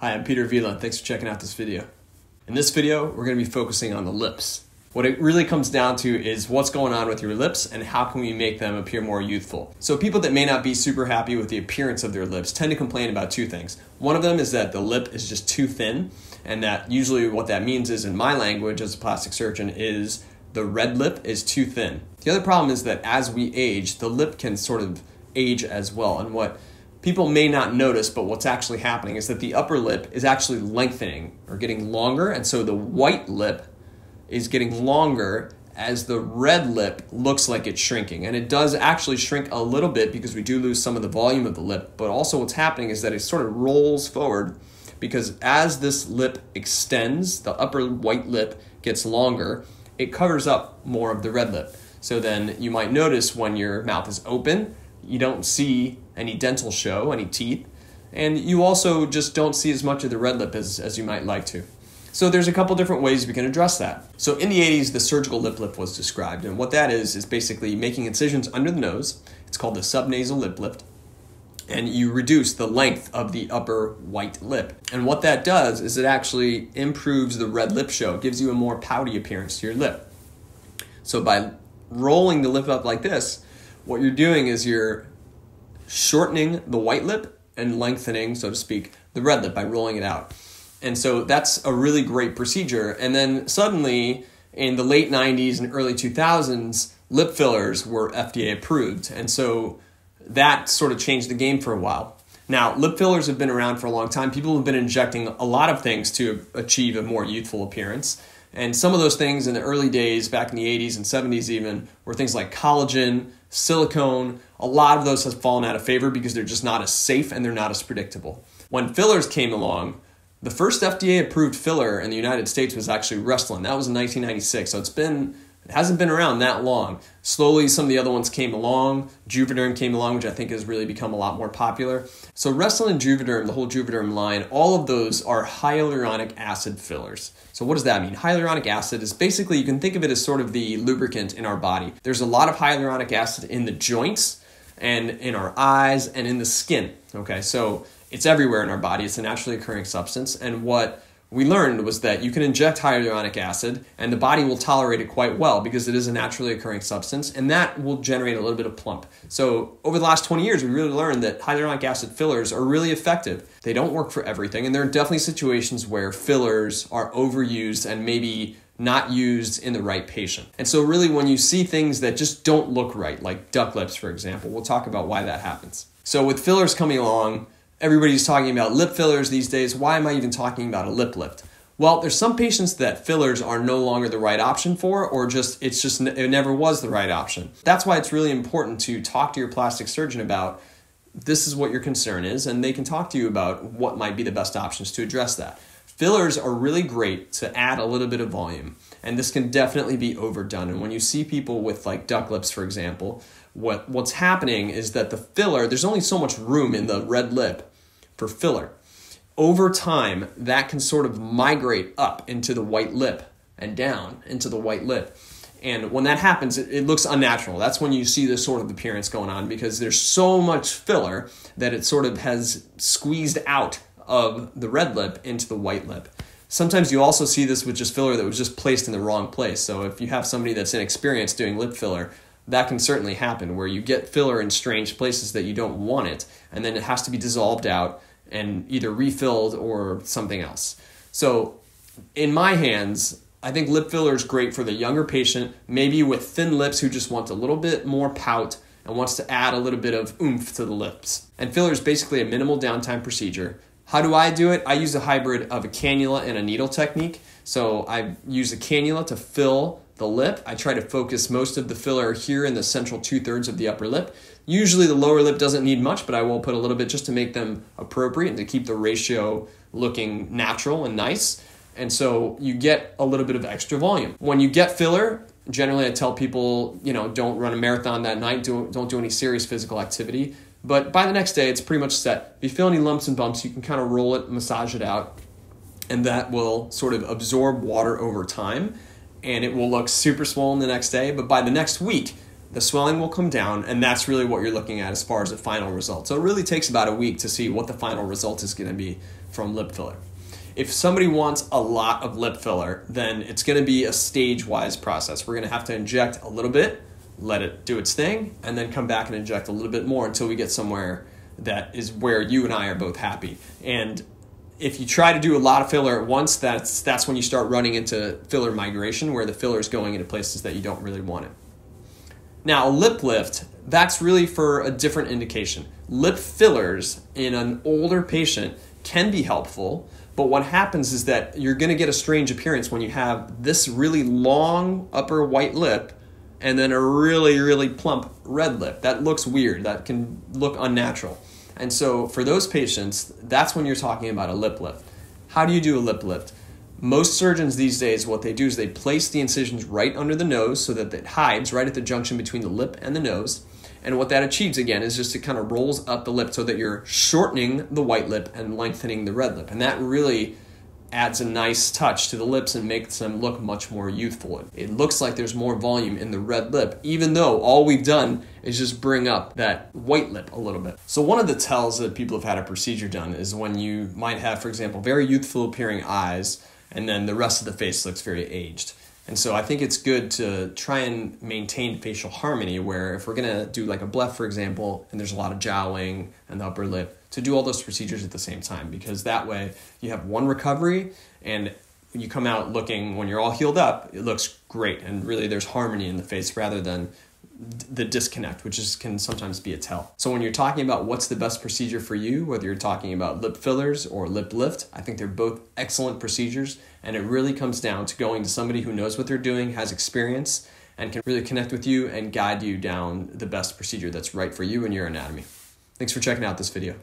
Hi, I'm Peter Vila. Thanks for checking out this video. In this video, we're going to be focusing on the lips. What it really comes down to is what's going on with your lips and how can we make them appear more youthful. So people that may not be super happy with the appearance of their lips tend to complain about two things. One of them is that the lip is just too thin and that usually what that means is in my language as a plastic surgeon is the red lip is too thin. The other problem is that as we age, the lip can sort of age as well. And what people may not notice, but what's actually happening is that the upper lip is actually lengthening or getting longer, and so the white lip is getting longer as the red lip looks like it's shrinking. And it does actually shrink a little bit because we do lose some of the volume of the lip, but also what's happening is that it sort of rolls forward because as this lip extends, the upper white lip gets longer, it covers up more of the red lip. So then you might notice when your mouth is open, you don't see any dental show, any teeth, and you also just don't see as much of the red lip as, as you might like to. So there's a couple different ways we can address that. So in the 80s, the surgical lip lift was described, and what that is is basically making incisions under the nose. It's called the subnasal lip lift, and you reduce the length of the upper white lip. And what that does is it actually improves the red lip show, it gives you a more pouty appearance to your lip. So by rolling the lip up like this, what you're doing is you're shortening the white lip and lengthening, so to speak, the red lip by rolling it out. And so that's a really great procedure. And then suddenly, in the late 90s and early 2000s, lip fillers were FDA approved. And so that sort of changed the game for a while. Now, lip fillers have been around for a long time. People have been injecting a lot of things to achieve a more youthful appearance. And some of those things in the early days, back in the 80s and 70s even, were things like collagen, silicone. A lot of those have fallen out of favor because they're just not as safe and they're not as predictable. When fillers came along, the first FDA approved filler in the United States was actually Restylane. That was in 1996. So it's been hasn't been around that long. Slowly, some of the other ones came along. Juvederm came along, which I think has really become a lot more popular. So, Restylane Juvederm, the whole Juvederm line, all of those are hyaluronic acid fillers. So, what does that mean? Hyaluronic acid is basically, you can think of it as sort of the lubricant in our body. There's a lot of hyaluronic acid in the joints and in our eyes and in the skin. Okay, so it's everywhere in our body, it's a naturally occurring substance. And what we learned was that you can inject hyaluronic acid and the body will tolerate it quite well because it is a naturally occurring substance and that will generate a little bit of plump. So, over the last 20 years, we really learned that hyaluronic acid fillers are really effective. They don't work for everything, and there are definitely situations where fillers are overused and maybe not used in the right patient. And so, really, when you see things that just don't look right, like duck lips, for example, we'll talk about why that happens. So, with fillers coming along, everybody's talking about lip fillers these days. Why am I even talking about a lip lift? Well, there's some patients that fillers are no longer the right option for, or just it's just it never was the right option. That's why it's really important to talk to your plastic surgeon about this is what your concern is, and they can talk to you about what might be the best options to address that. Fillers are really great to add a little bit of volume, and this can definitely be overdone. And when you see people with like duck lips, for example, what what's happening is that the filler there's only so much room in the red lip for filler. Over time, that can sort of migrate up into the white lip and down into the white lip. And when that happens, it, it, looks unnatural. That's when you see this sort of appearance going on because there's so much filler that it sort of has squeezed out of the red lip into the white lip. Sometimes you also see this with just filler that was just placed in the wrong place. So if you have somebody that's inexperienced doing lip filler, that can certainly happen where you get filler in strange places that you don't want it, and then it has to be dissolved out and either refilled or something else. So, in my hands, I think lip filler is great for the younger patient, maybe with thin lips who just want a little bit more pout and wants to add a little bit of oomph to the lips. And filler is basically a minimal downtime procedure. How do I do it? I use a hybrid of a cannula and a needle technique. So I use a cannula to fill the lip. I try to focus most of the filler here in the central two thirds of the upper lip. Usually the lower lip doesn't need much, but I will put a little bit just to make them appropriate and to keep the ratio looking natural and nice. And so you get a little bit of extra volume. When you get filler, generally I tell people, you know, don't run a marathon that night, don't, don't do any serious physical activity. But by the next day, it's pretty much set. If you feel any lumps and bumps, you can kind of roll it, massage it out, and that will sort of absorb water over time and it will look super swollen the next day. But by the next week, the swelling will come down, and that's really what you're looking at as far as the final result. So it really takes about a week to see what the final result is going to be. from lip filler. If somebody wants a lot of lip filler, then it's going to be a stage wise process. We're going to have to inject a little bit, let it do its thing, and then come back and inject a little bit more until we get somewhere that is where you and I are both happy. And if you try to do a lot of filler at once, that's that's when you start running into filler migration, where the filler is going into places that you don't really want it. Now, a lip lift, that's really for a different indication. Lip fillers in an older patient can be helpful, but what happens is that you're going to get a strange appearance when you have this really long upper white lip and then a really, really plump red lip. That looks weird. That can look unnatural. And so for those patients, that's when you're talking about a lip lift. How do you do a lip lift? Most surgeons these days, what they do is they place the incisions right under the nose so that it hides right at the junction between the lip and the nose. And what that achieves again is just it kind of rolls up the lip so that you're shortening the white lip and lengthening the red lip. And that really adds a nice touch to the lips and makes them look much more youthful. It looks like there's more volume in the red lip, even though all we've done is just bring up that white lip a little bit. So, one of the tells that people have had a procedure done is when you might have, for example, very youthful appearing eyes, and then the rest of the face looks very aged. And so I think it's good to try and maintain facial harmony where if we're gonna do like a bleph, for example, and there's a lot of jowling and the upper lip, to do all those procedures at the same time because that way you have one recovery and you come out looking when you're all healed up, it looks great. And really there's harmony in the face rather than the disconnect, which is, can sometimes be a tell. So when you're talking about what's the best procedure for you, whether you're talking about lip fillers or lip lift, I think they're both excellent procedures, and it really comes down to going to somebody who knows what they're doing, has experience, and can really connect with you and guide you down the best procedure that's right for you and your anatomy. Thanks for checking out this video.